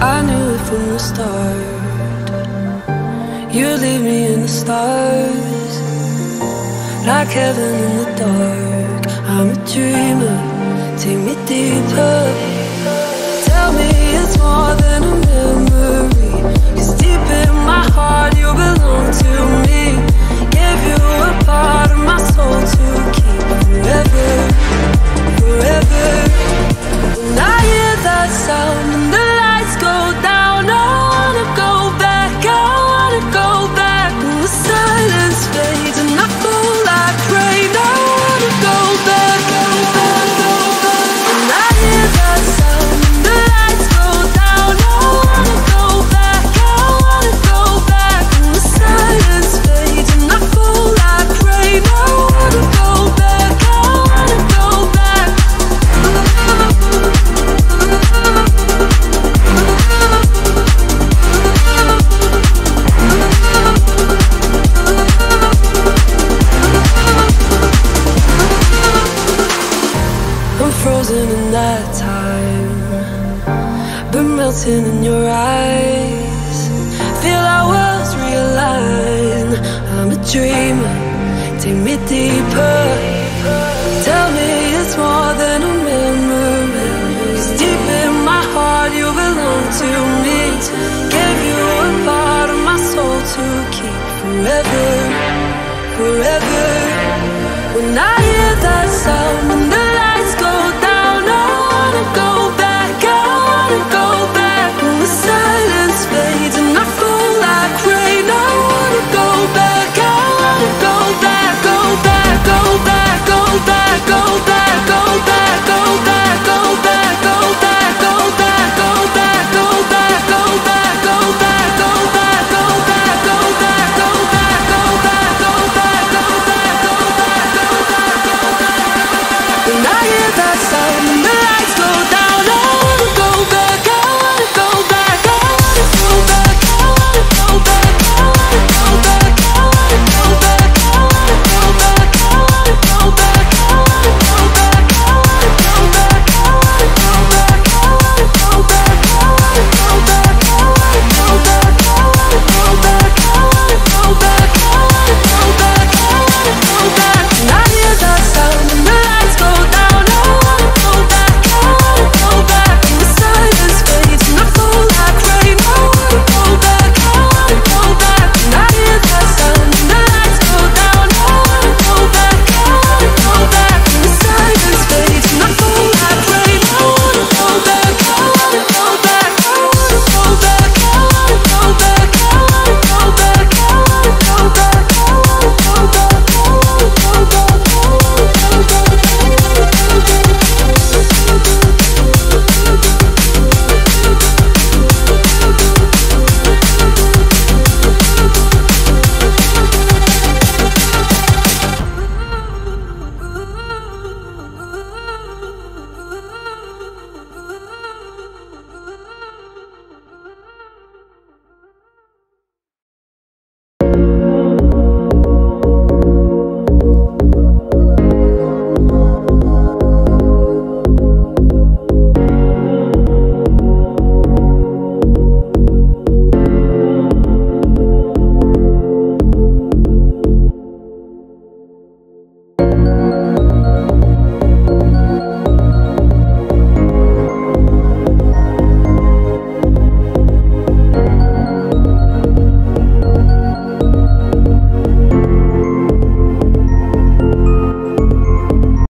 I knew it from the start. You leave me in the stars, like heaven in the dark. I'm a dreamer. melting in your eyes. Feel our worlds realign. I'm a dreamer. Take me deeper.